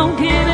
don't care